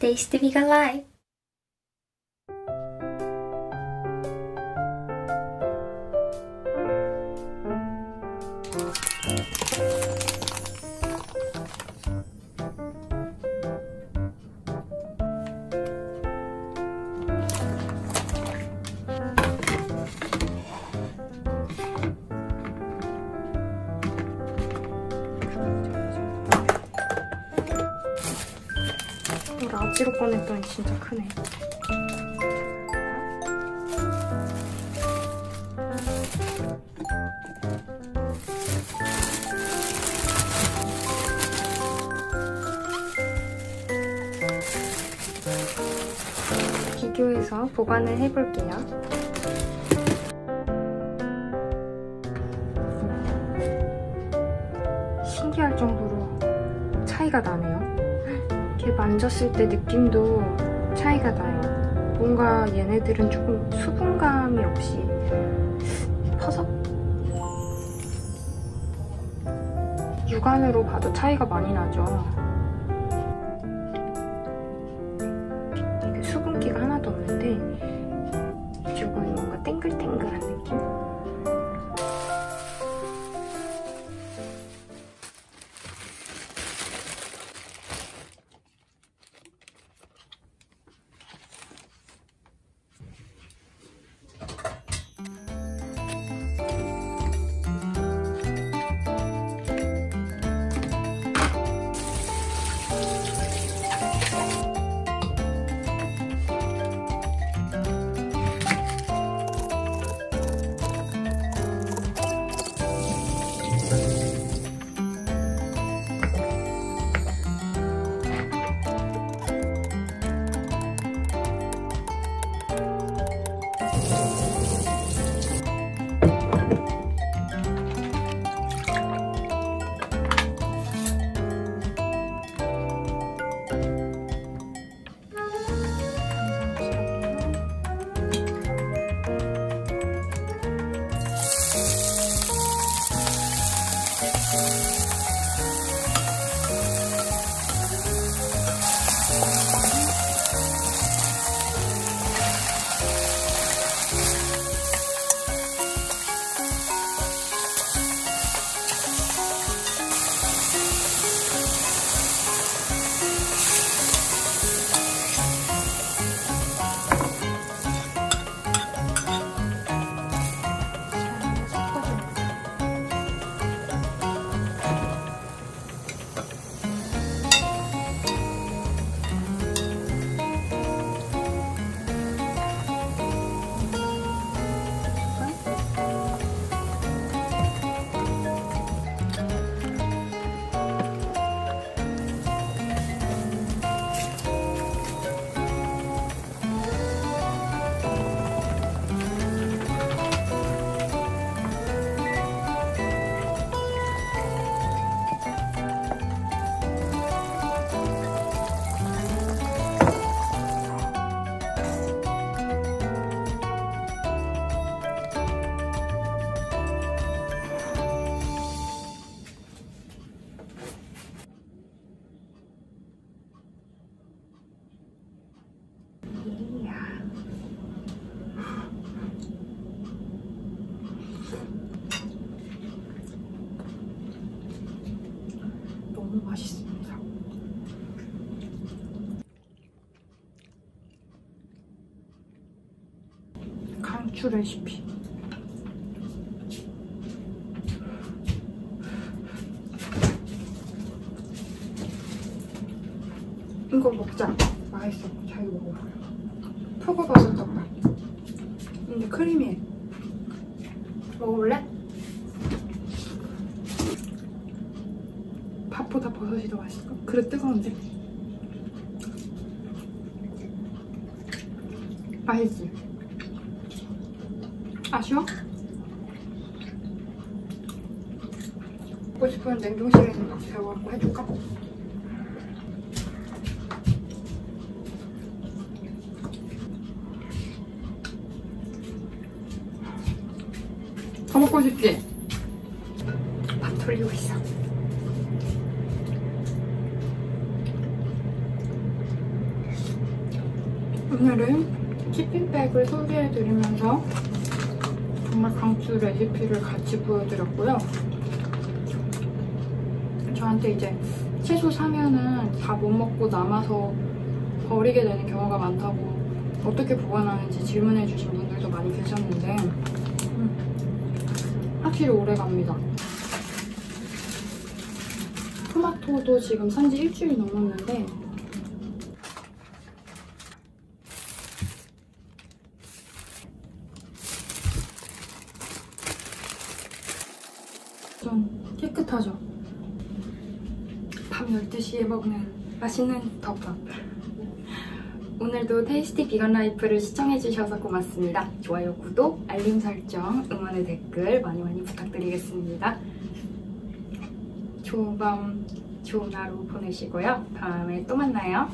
Taste to be alive! 라지로 꺼냈더니 진짜 크네. 비교해서 보관을 해볼게요. 신기할 정도로 차이가 나네요. 이렇게 만졌을 때 느낌도 차이가 나요. 뭔가 얘네들은 조금 수분감이 없이 퍼석? 육안으로 봐도 차이가 많이 나죠. 수분기가 하나도 없는데 이쪽은 뭔가 땡글땡글한 느낌? 맛있습니다. 강추 레시피. 이거 먹자. 맛있어. 잘 먹어봐. 표고버섯 덮밥. 근데 크리미해. 먹어볼래? 밥보다 버섯이 더 맛있어. 그래 뜨거운데. 맛있지? 아쉬워? 먹고 싶은 냉동실에 있는 거 데워갖고 해줄까? 더 먹고 싶지? 밥 돌리고 있어. 오늘은 티핀백을 소개해드리면서 정말 강추 레시피를 같이 보여드렸고요. 저한테 이제 채소 사면은 다 못 먹고 남아서 버리게 되는 경우가 많다고 어떻게 보관하는지 질문해주신 분들도 많이 계셨는데 음, 확실히 오래 갑니다. 토마토도 지금 산지 일주일 넘었는데 좀 깨끗하죠? 밤 12시에 먹는 맛있는 덮밥 오늘도 테이스티 비건 라이프를 시청해주셔서 고맙습니다. 좋아요, 구독, 알림 설정, 응원의 댓글 많이 많이 부탁드리겠습니다. 좋은 밤, 좋은 하루 보내시고요. 다음에 또 만나요.